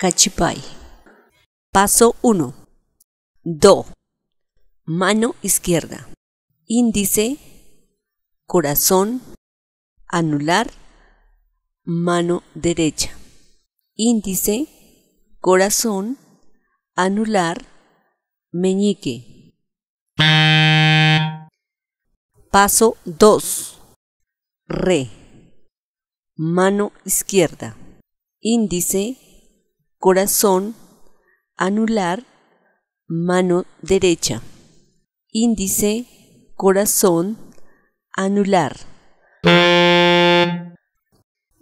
Cachipay. Paso 1. Do. Mano izquierda. Índice, corazón, anular, mano derecha. Índice, corazón, anular, meñique. Paso 2. Re. Mano izquierda. Índice, corazón, anular, mano derecha. Índice, corazón, anular.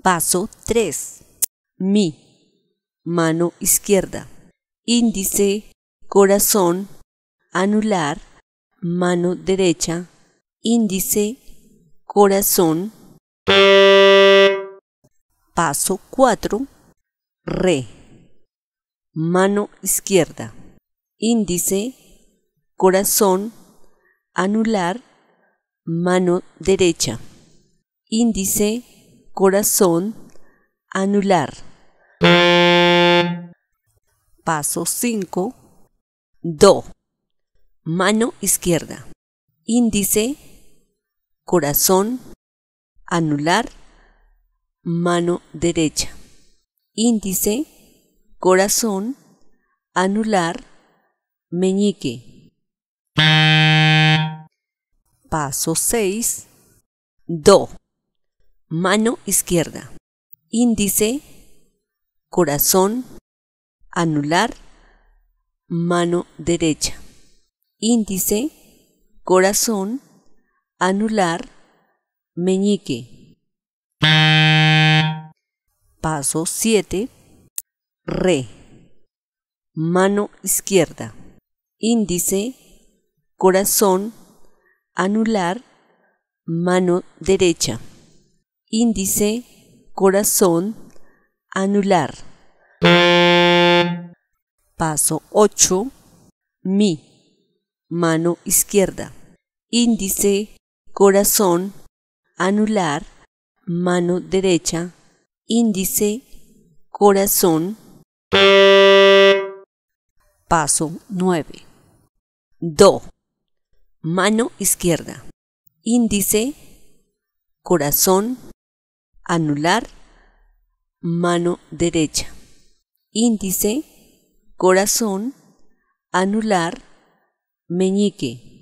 Paso 3. Mi. Mano izquierda. Índice, corazón, anular, mano derecha. Índice, corazón. Paso 4. Re. Mano izquierda. Índice, corazón, anular, mano derecha. Índice, corazón, anular. Paso 5. Do. Mano izquierda. Índice, corazón, anular, mano derecha. Índice, corazón, anular, meñique. Paso 6. Do. Mano izquierda. Índice, corazón, anular, mano derecha. Índice, corazón, anular, meñique. Paso 7. Re. Mano izquierda. Índice, corazón, anular, mano derecha. Índice, corazón, anular. Paso 8. Mi. Mano izquierda. Índice, corazón, anular, mano derecha. Índice, corazón. Paso 9. Do. Mano izquierda. Índice, corazón, anular, mano derecha. Índice, corazón, anular, meñique.